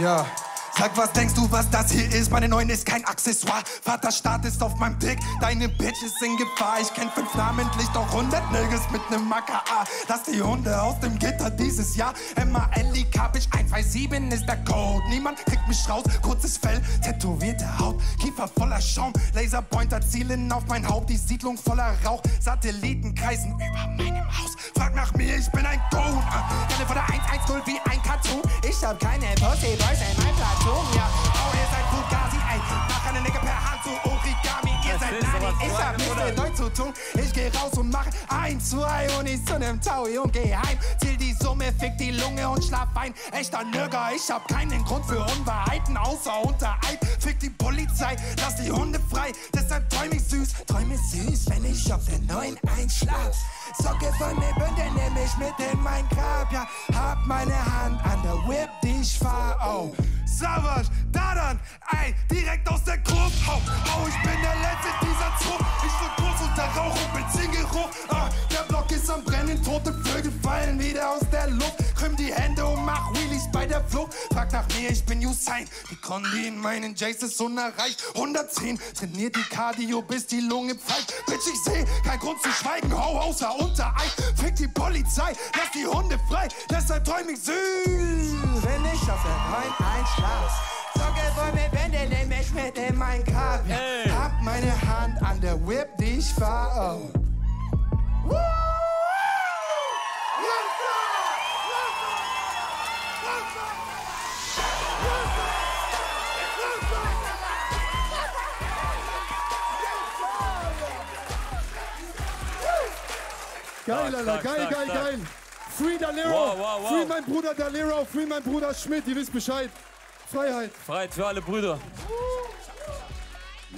Ja. Sag, was denkst du, was das hier ist? Meine Neun ist kein Accessoire. Vaterstaat ist auf meinem Dick, deine Bitch ist in Gefahr. Ich kenn fünf namentlich, doch hundert Niggas mit nem AKA. Lass die Hunde aus dem Gitter dieses Jahr. M-A-L-I, Kapich 127 ist der Code. Niemand kriegt mich raus. Kurzes Fell, tätowierte Haut, Kiefer voller Schaum. Laserpointer zielen auf mein Haupt. Die Siedlung voller Rauch. Satelliten kreisen über meinem Haus. Frag nach mir, ich bin ein Goon. Gerne vor der 110 wie ein Cartoon. Ich hab keine Pussy Boys in meinem Platon, ja. Oh, ihr seid Fugazi, ey. Mach eine Nigga per Hand zu Origami. Ihr seid Nani, ich hab nichts mit euch zu tun. Ich geh raus und mach ein, zwei Unis zu nem Taui und geh heim. Zähl die Summe, fick die Lunge und schlaf ein. Echter Nigger, ich hab keinen Grund für Unwahrheiten, außer unter Eid. Polizei, lass die Hunde frei. Deshalb träum ich süß, träume süß, wenn ich auf der neuen einschlaf. Socke von mir Bünde nehm ich mit in mein Grab, ja. Hab meine Hand an der Whip, die ich fahr, oh. Savage, da dann, ey, direkt aus der Gruppe, oh, oh, ich bin der Letzte dieser Truppe. Ich will groß unter Rauch und Benzingeruch, ah, der Flucht. Frag nach mir, ich bin Usain. Die Kondi in meinen Jays ist unerreicht. 110, trainiert die Cardio, bis die Lunge pfeift. Bitch, ich seh, kein Grund zu schweigen, hau außer unter Eid. Fick die Polizei, lass die Hunde frei. Deshalb träum ich süß, wenn ich auf der Neun einschlaf. Wenn der nehm ich mit in mein Grab. Ja. Ey. Hab meine Hand an der Whip, die ich fahr. Oh. Woo! Geil, Alter, stark, geil, stark, geil, stark. geil. Free Dalero, Wow, wow, wow. free mein Bruder Dalero, free mein Bruder Schmidt, ihr wisst Bescheid. Freiheit. Freiheit für alle Brüder.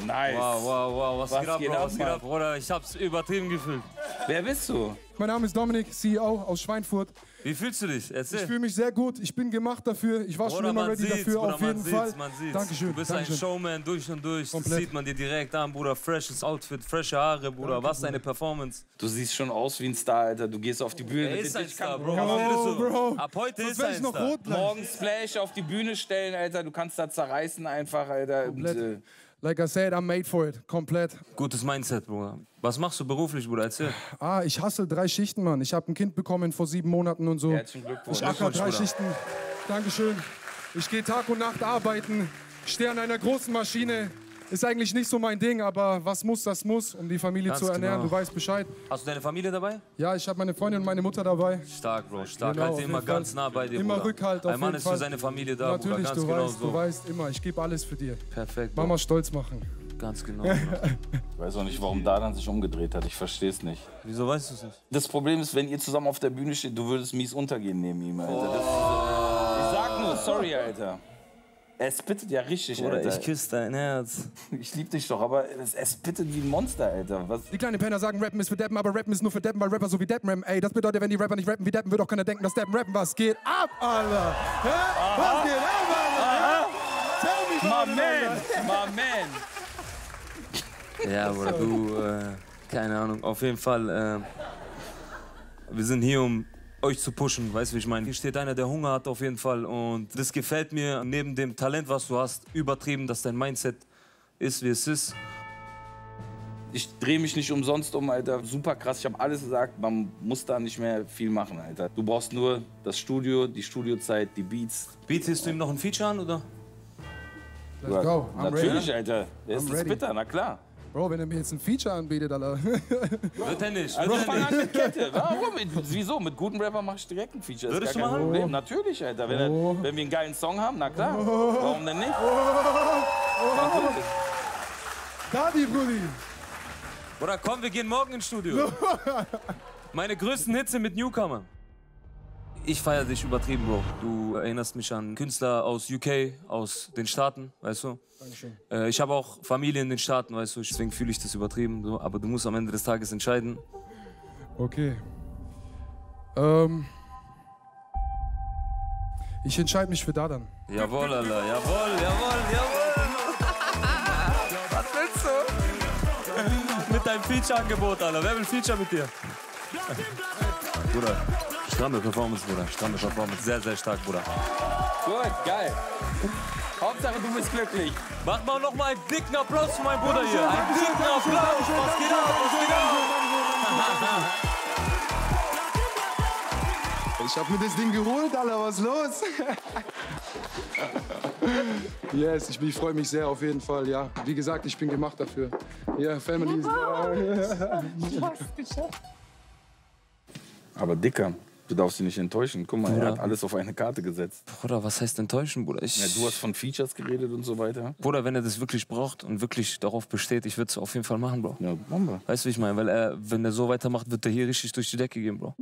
Nice. Wow, wow, wow. Was, Was geht ab, geht Bro? ab, Was geht ab, Bruder? Ich hab's übertrieben gefühlt. Wer bist du? Mein Name ist Dominik, CEO aus Schweinfurt. Wie fühlst du dich? Ich Erzähl. fühle mich sehr gut, ich bin gemacht dafür, ich war schon Bruder, immer man ready sieht's, dafür, Bruder, auf man jeden sieht's, Fall. man sieht's. Dankeschön, Du bist Dankeschön. ein Showman durch und durch. Komplett. Das sieht man dir direkt an, Bruder. Freshes Outfit, frische Haare, Bruder. Was deine Performance? Du siehst schon aus wie ein Star, Alter. Du gehst auf die Bühne. Er ist ein Star, Bro. Du? Bro. Ab heute Sonst ist ich ein Star. Morgen Splash auf die Bühne stellen, Alter. Du kannst da zerreißen einfach, Alter. Und, Komplett. äh, Like I said, I'm made for it, komplett. Gutes Mindset, Bruder. Was machst du beruflich, Bruder? Erzähl. Ah, ich hasse drei Schichten, Mann. Ich habe ein Kind bekommen vor sieben Monaten und so. herzlichen Glückwunsch. Ich acker drei Bruder. Schichten. Dankeschön. Ich gehe Tag und Nacht arbeiten, stehe an einer großen Maschine. Ist eigentlich nicht so mein Ding, aber was muss, das muss, um die Familie Ganz zu ernähren. genau. Du weißt Bescheid. Hast du deine Familie dabei? Ja, ich habe meine Freundin und meine Mutter dabei. Stark, Bro. Stark. Genau, halt auf sie immer jeden ganz Fall. nah bei dir, Immer Bruder. Rückhalt, auf Ein Mann jeden ist Fall. für seine Familie da, Natürlich, Bruder. Ganz du genau weißt, so. du weißt immer, ich gebe alles für dir. Perfekt, Bro. Mama stolz machen. Ganz genau. Ich weiß auch nicht, warum Dadan sich umgedreht hat. Ich verstehe es nicht. Wieso weißt du es nicht? Das Problem ist, wenn ihr zusammen auf der Bühne steht, du würdest mies untergehen neben ihm, Alter. Das, ich sag nur, sorry, Alter. Er spittet ja richtig, Bruder, Alter. ich küsse dein Herz. Ich lieb dich doch, aber es- er spittet wie ein Monster, Alter. Was? Die kleinen Penner sagen, Rappen ist für Deppen, aber Rappen ist nur für Deppen, weil Rapper so wie Deppen rappen. Ey, das bedeutet, wenn die Rapper nicht rappen wie Deppen, wird auch keiner denken, dass Deppen rappen. Was geht ab, Alter? Hä? Was geht ab, Alter? Tell me My man, my man. Ja, Bruder, du, äh, keine Ahnung. Auf jeden Fall, äh, wir sind hier, um euch zu pushen, weißt du, wie ich meine? Hier steht einer, der Hunger hat auf jeden Fall und das gefällt mir neben dem Talent, was du hast, übertrieben, dass dein Mindset ist, wie es ist. Ich drehe mich nicht umsonst um, Alter. Super krass. Ich habe alles gesagt. Man muss da nicht mehr viel machen, Alter. Du brauchst nur das Studio, die Studiozeit, die Beats. Bietest du ihm noch ein Feature an, oder? Let's go, I'm Natürlich, ready. Alter. Der ist ein ready. Spitter, na klar. Bro, wenn er mir jetzt ein Feature anbietet, Alter. Wird er nicht, Also wird fang er an mit Kette. Warum? Wieso? Mit guten Rappern mach ich direkt ein Feature. Würdest du kein machen? Problem. Natürlich, Alter. Wenn, Oh. er, wenn wir einen geilen Song haben, na klar. Warum denn nicht? Natürlich. Kadi, Brudi. Oder komm, wir gehen morgen ins Studio. Meine größten Hitze mit Newcomer. Ich feiere dich übertrieben, Bro. Du erinnerst mich an Künstler aus UK, aus den Staaten, weißt du? Dankeschön. Äh, ich habe auch Familie in den Staaten, weißt du? Deswegen fühle ich das übertrieben. So. Aber du musst am Ende des Tages entscheiden. Okay. Ähm. Ich entscheide mich für Dadan. Jawohl, Alter. Jawohl, jawohl, jawohl. Was willst du? mit deinem Feature-Angebot, Alter. Wer will Feature mit dir? Bruder, stramme Performance, Bruder. Stramme Performance. Sehr, sehr stark, Bruder. Gut, geil. Hauptsache, du bist glücklich. Macht mal noch mal einen dicken Applaus für meinen Bruder hier. Einen dicken Applaus. Was geht ab? Was geht ab? Ich hab mir das Ding geholt, Alter, was ist los? yes, ich, ich freue mich sehr auf jeden Fall, ja. Wie gesagt, ich bin gemacht dafür. Ja, Family ist... Aber Dicker, du darfst sie nicht enttäuschen. Guck mal, er Bruder. hat alles auf eine Karte gesetzt. Bruder, was heißt enttäuschen, Bruder? Ich, Ja, du hast von Features geredet und so weiter. Bruder, wenn er das wirklich braucht und wirklich darauf besteht, ich würde es auf jeden Fall machen, Bro. Ja, Bombe. Weißt du, wie ich meine? Weil er, wenn er so weitermacht, wird er hier richtig durch die Decke gehen, Bro.